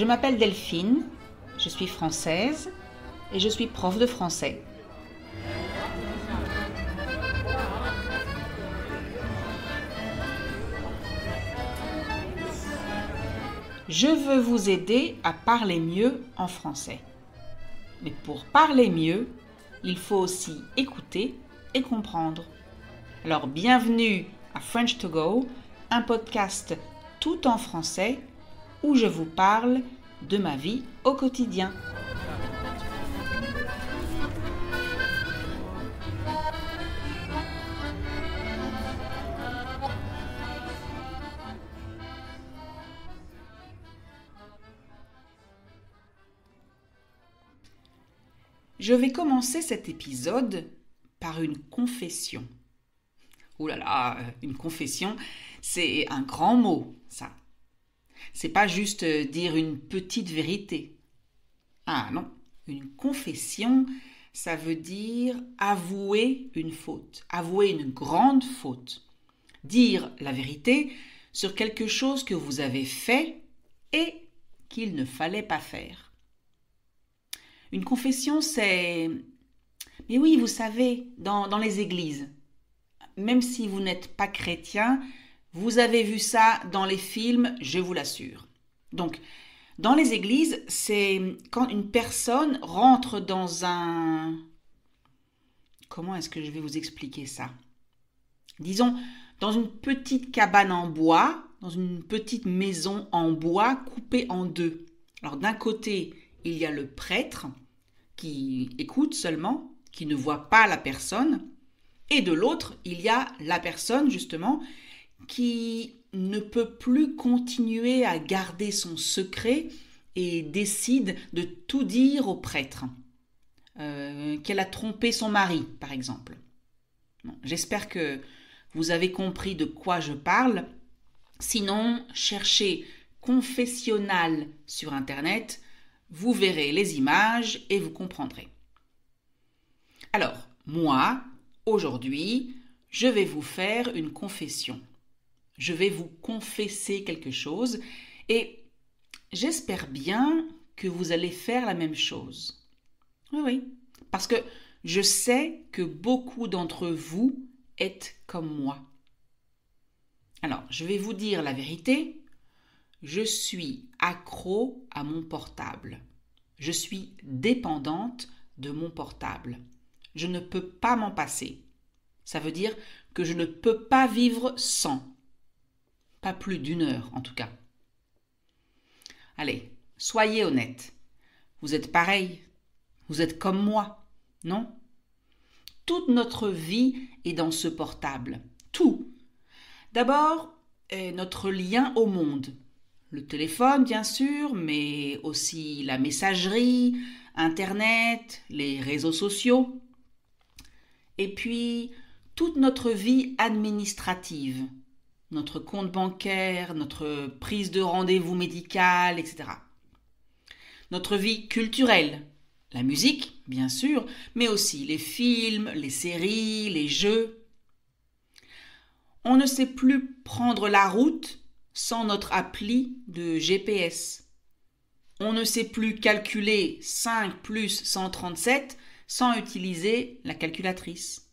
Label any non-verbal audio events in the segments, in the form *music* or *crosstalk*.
Je m'appelle Delphine, je suis française et je suis prof de français. Je veux vous aider à parler mieux en français. Mais pour parler mieux, il faut aussi écouter et comprendre. Alors bienvenue à French to Go, un podcast tout en français où je vous parle de ma vie au quotidien. Je vais commencer cet épisode par une confession. Ouh là là, euh, une confession, c'est un grand mot, ça. C'est pas juste euh, dire une petite vérité. Ah non, une confession, ça veut dire avouer une faute, avouer une grande faute. Dire la vérité sur quelque chose que vous avez fait et qu'il ne fallait pas faire. Une confession, c'est... Mais oui, vous savez, dans, dans les églises, même si vous n'êtes pas chrétien, vous avez vu ça dans les films, je vous l'assure. Donc, dans les églises, c'est quand une personne rentre dans un... Comment est-ce que je vais vous expliquer ça? Disons, dans une petite cabane en bois, dans une petite maison en bois coupée en deux. Alors d'un côté, il y a le prêtre qui écoute seulement, qui ne voit pas la personne, et de l'autre, il y a la personne justement qui ne peut plus continuer à garder son secret et décide de tout dire au prêtre. Euh, qu'elle a trompé son mari, par exemple. J'espère que vous avez compris de quoi je parle. Sinon, cherchez confessionnal sur Internet vous verrez les images et vous comprendrez. Alors, moi, aujourd'hui, je vais vous faire une confession. Je vais vous confesser quelque chose et j'espère bien que vous allez faire la même chose. Oui, oui, parce que je sais que beaucoup d'entre vous êtes comme moi. Alors, je vais vous dire la vérité, je suis accro à mon portable. Je suis dépendante de mon portable. Je ne peux pas m'en passer. Ça veut dire que je ne peux pas vivre sans. Pas plus d'une heure en tout cas. Allez, soyez honnête. Vous êtes pareil. Vous êtes comme moi, non? Toute notre vie est dans ce portable. Tout. D'abord, notre lien au monde, le téléphone, bien sûr, mais aussi la messagerie, Internet, les réseaux sociaux. Et puis, toute notre vie administrative, notre compte bancaire, notre prise de rendez-vous médical, etc. Notre vie culturelle, la musique, bien sûr, mais aussi les films, les séries, les jeux. On ne sait plus prendre la route sans notre appli de GPS. On ne sait plus calculer 5 plus 137 sans utiliser la calculatrice.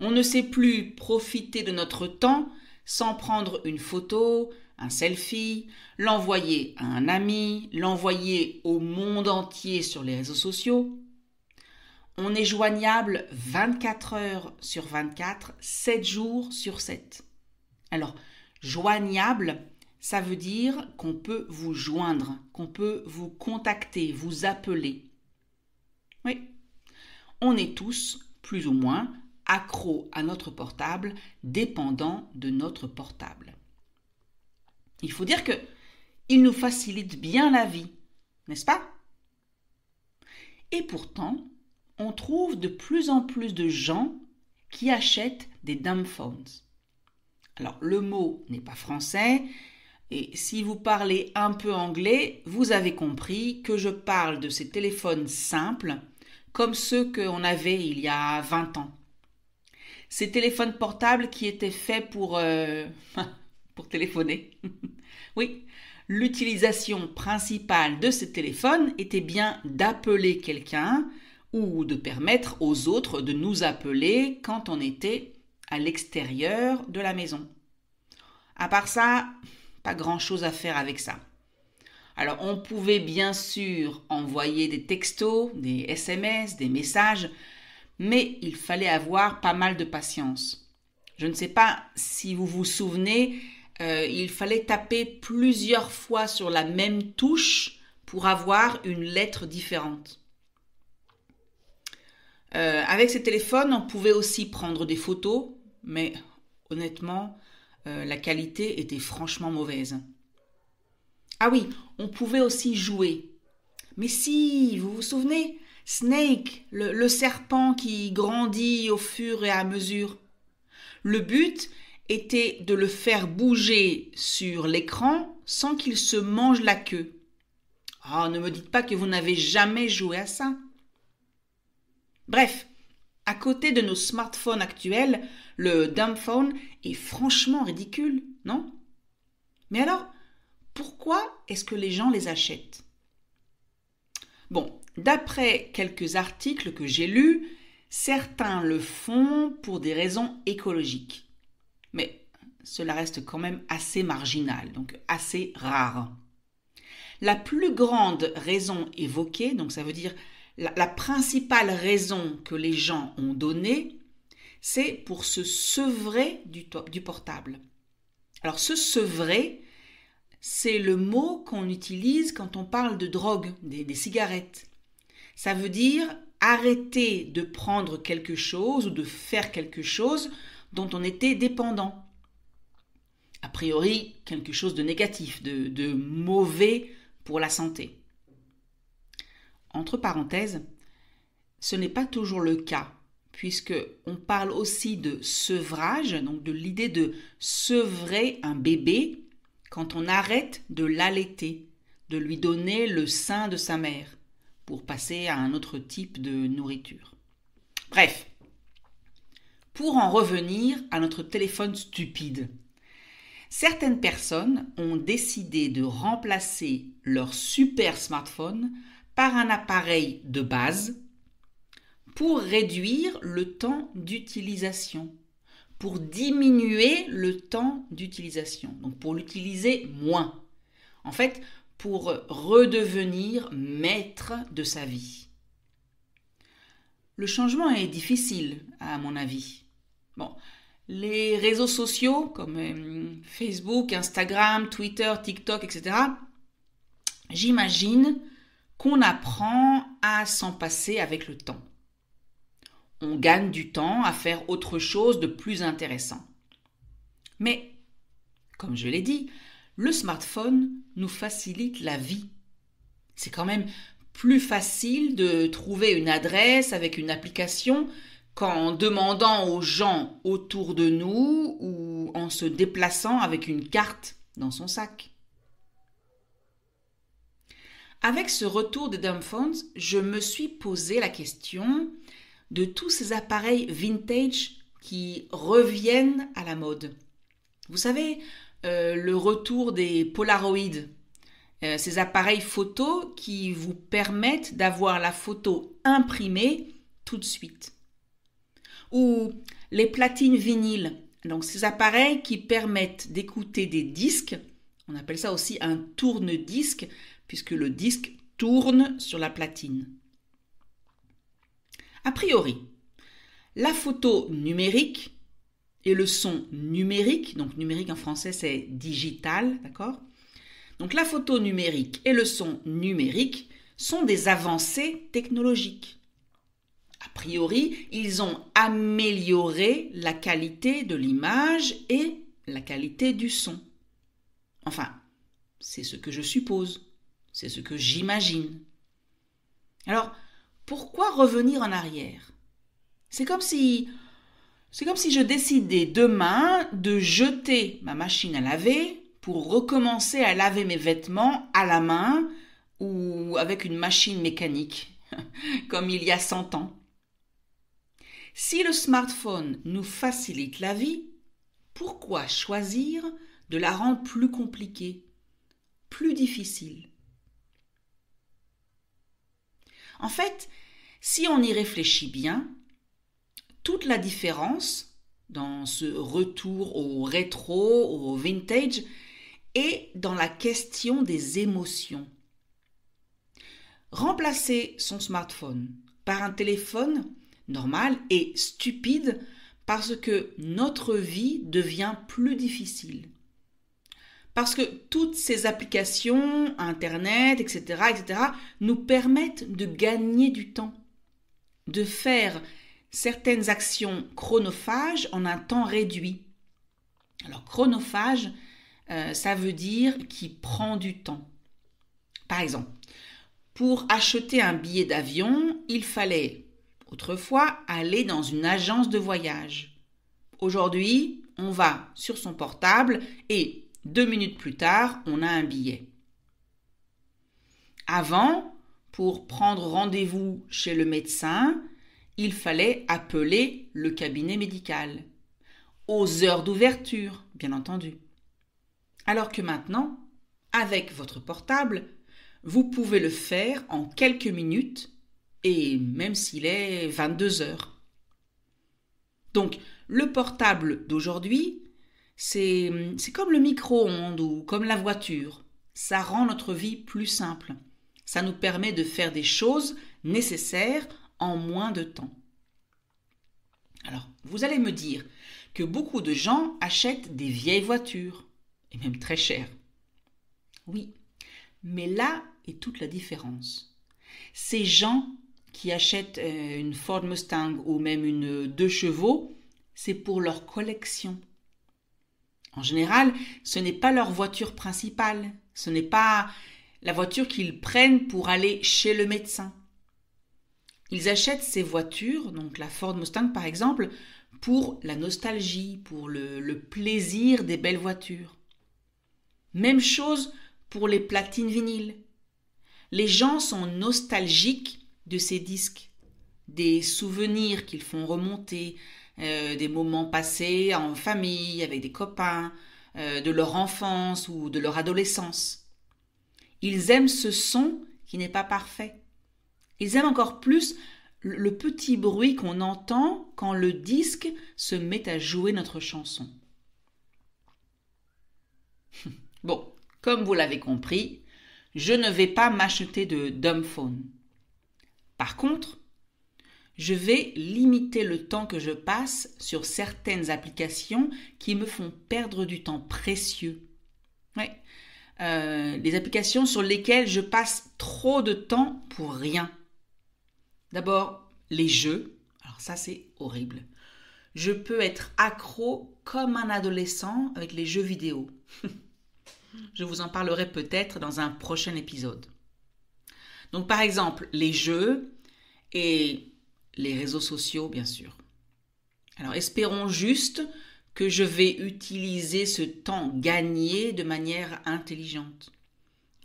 On ne sait plus profiter de notre temps sans prendre une photo, un selfie, l'envoyer à un ami, l'envoyer au monde entier sur les réseaux sociaux. On est joignable 24 heures sur 24, 7 jours sur 7. Alors, Joignable, ça veut dire qu'on peut vous joindre, qu'on peut vous contacter, vous appeler. Oui, on est tous, plus ou moins, accros à notre portable, dépendants de notre portable. Il faut dire que il nous facilite bien la vie, n'est-ce pas? Et pourtant, on trouve de plus en plus de gens qui achètent des dumb phones. Alors le mot n'est pas français, et si vous parlez un peu anglais, vous avez compris que je parle de ces téléphones simples, comme ceux qu'on avait il y a 20 ans. Ces téléphones portables qui étaient faits pour, euh, *laughs* téléphoner. *laughs* oui, l'utilisation principale de ce téléphone était bien d'appeler quelqu'un ou de permettre aux autres de nous appeler quand on était à l'extérieur de la maison. À part ça, pas grand-chose à faire avec ça. Alors on pouvait bien sûr envoyer des textos, des SMS, des messages, mais il fallait avoir pas mal de patience. Je ne sais pas si vous vous souvenez, euh, il fallait taper plusieurs fois sur la même touche pour avoir une lettre différente. Euh, avec ces téléphones, on pouvait aussi prendre des photos, mais honnêtement, euh, la qualité était franchement mauvaise. Ah oui, on pouvait aussi jouer. Mais si, vous vous souvenez Snake, le, serpent qui grandit au fur et à mesure. Le but était de le faire bouger sur l'écran sans qu'il se mange la queue. Ah, ne me dites pas que vous n'avez jamais joué à ça. Bref, à côté de nos smartphones actuels, le phone est franchement ridicule, non? Mais alors, pourquoi est-ce que les gens les achètent? Bon, d'après quelques articles que j'ai lus, certains le font pour des raisons écologiques. Mais cela reste quand même assez marginal, donc assez rare. La plus grande raison évoquée, donc ça veut dire la, principale raison que les gens ont donnée, c'est pour se sevrer du, portable. Alors se sevrer, c'est le mot qu'on utilise quand on parle de drogue, des, cigarettes. Ça veut dire arrêter de prendre quelque chose ou de faire quelque chose dont on était dépendant. A priori, quelque chose de négatif, de, mauvais pour la santé. Entre parenthèses, ce n'est pas toujours le cas, puisque on parle aussi de sevrage, donc de l'idée de sevrer un bébé quand on arrête de l'allaiter, de lui donner le sein de sa mère, pour passer à un autre type de nourriture. Bref, pour en revenir à notre téléphone stupide, certaines personnes ont décidé de remplacer leur super smartphone par un appareil de base pour réduire le temps d'utilisation pour diminuer le temps d'utilisation, donc pour l'utiliser moins. En fait, pour redevenir maître de sa vie. Le changement est difficile, à mon avis. Bon, les réseaux sociaux comme euh, Facebook, Instagram, Twitter, TikTok, etc., j'imagine qu'on apprend à s'en passer avec le temps on gagne du temps à faire autre chose de plus intéressant. Mais, comme je l'ai dit, le smartphone nous facilite la vie. C'est quand même plus facile de trouver une adresse avec une application qu'en demandant aux gens autour de nous ou en se déplaçant avec une carte dans son sac. Avec ce retour des dumbphones, je me suis posé la question de tous ces appareils vintage qui reviennent à la mode. Vous savez, euh, le retour des Polaroids, euh, ces appareils photo qui vous permettent d'avoir la photo imprimée tout de suite. Ou les platines vinyles, donc ces appareils qui permettent d'écouter des disques, on appelle ça aussi un tourne-disque, puisque le disque tourne sur la platine. A priori, la photo numérique le son numérique, donc numérique en français c'est digital, d'accord? Donc la photo numérique et le son numérique sont des avancées technologiques. A priori, ils ont amélioré la qualité de l'image et la qualité du son. Enfin, c'est ce que je suppose, c'est ce que j'imagine. Alors, pourquoi revenir en arrière? C'est comme si c'est comme si je décidais demain de jeter ma machine à laver pour recommencer à laver mes vêtements à la main ou avec une machine mécanique, *laughs* comme il y a 100 ans. Si le smartphone nous facilite la vie, pourquoi choisir de la rendre plus compliquée, plus difficile? En fait, si on y réfléchit bien, toute la différence dans ce retour au rétro, au vintage, est dans la question des émotions. Remplacer son smartphone par un téléphone normal est stupide parce que notre vie devient plus difficile. Parce que toutes ces applications, Internet, etc., etc., nous permettent de gagner du temps, de faire certaines actions chronophages en un temps réduit. Alors chronophage, euh, ça veut dire qui prend du temps. Par exemple, pour acheter un billet d'avion, il fallait autrefois aller dans une agence de voyage. Aujourd'hui, on va sur son portable et deux minutes plus tard, on a un billet. Avant, pour prendre rendez-vous chez le médecin, il fallait appeler le cabinet médical. Aux heures d'ouverture, bien entendu. Alors que maintenant, avec votre portable, vous pouvez le faire en quelques minutes et même s'il est 22 heures. Donc, le portable d'aujourd'hui, c'est comme le micro-ondes ou comme la voiture. Ça rend notre vie plus simple. Ça nous permet de faire des choses nécessaires en moins de temps. Alors, vous allez me dire que beaucoup de gens achètent des vieilles voitures, et même très chères. Oui, mais là est toute la différence. Ces gens qui achètent euh, une Ford Mustang ou même une deux chevaux, c'est pour leur collection. En général, ce n'est pas leur voiture principale, ce n'est pas la voiture qu'ils prennent pour aller chez le médecin. Ils achètent ces voitures, donc la Ford Mustang par exemple, pour la nostalgie, pour le, plaisir des belles voitures. Même chose pour les platines vinyles. Les gens sont nostalgiques de ces disques, des souvenirs qu'ils font remonter, euh, des moments passés en famille, avec des copains, euh, de leur enfance ou de leur adolescence. Ils aiment ce son qui n'est pas parfait. Ils aiment encore plus le petit bruit qu'on entend quand le disque se met à jouer notre chanson. *laughs* bon, comme vous l'avez compris, je ne vais pas m'acheter de dumbphone. Par contre, je vais limiter le temps que je passe sur certaines applications qui me font perdre du temps précieux. Ouais. Euh, des applications sur lesquelles je passe trop de temps pour rien. D'abord, les jeux. Alors ça, c'est horrible. Je peux être accro comme un adolescent avec les jeux vidéo. *laughs* je vous en parlerai peut-être dans un prochain épisode. Donc par exemple, les jeux et les réseaux sociaux, bien sûr. Alors espérons juste que je vais utiliser ce temps gagné de manière intelligente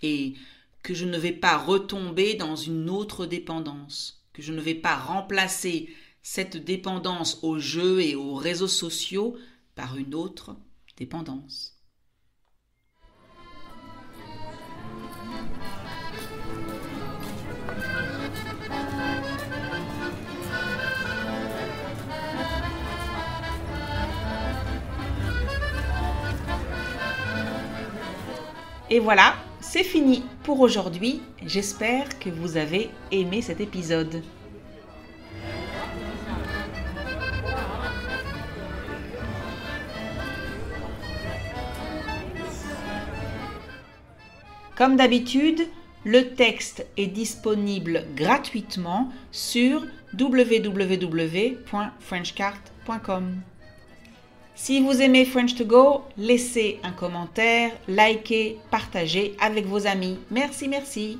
et que je ne vais pas retomber dans une autre dépendance que je ne vais pas remplacer cette dépendance aux jeux et aux réseaux sociaux par une autre dépendance. Et voilà, c'est fini pour aujourd'hui. J'espère que vous avez aimé cet épisode. Comme d'habitude, le texte est disponible gratuitement sur www.frenchcart.com. Si vous aimez French to Go, laissez un commentaire, likez, partagez avec vos amis. Merci, merci.